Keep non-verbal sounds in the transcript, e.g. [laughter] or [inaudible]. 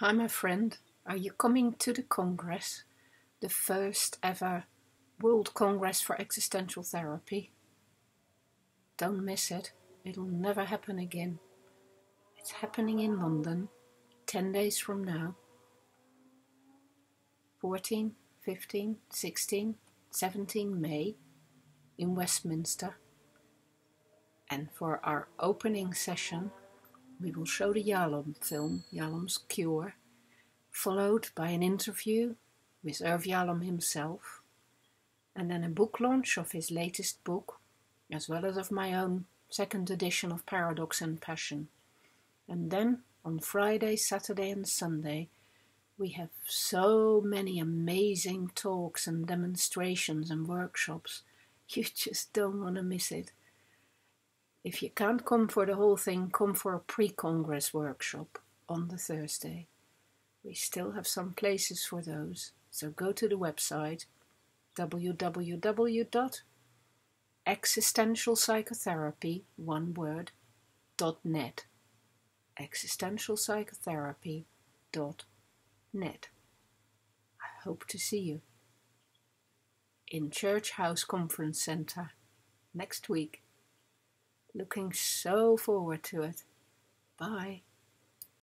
Hi, my friend. Are you coming to the Congress? The first ever World Congress for Existential Therapy? Don't miss it. It'll never happen again. It's happening in London 10 days from now. 14, 15, 16, 17 May in Westminster. And for our opening session, we will show the Yalom film, Yalom's Cure, followed by an interview with Irv Yalom himself, and then a book launch of his latest book, as well as of my own second edition of Paradox and Passion. And then on Friday, Saturday, and Sunday, we have so many amazing talks and demonstrations and workshops. [laughs] You just don't want to miss it. If you can't come for the whole thing, come for a pre Congress workshop on the Thursday. We still have some places for those, so go to the website www.existentialpsychotherapy, one word, .net. existentialpsychotherapy.net. I hope to see you in Church House Conference Center next week. Looking so forward to it. Bye.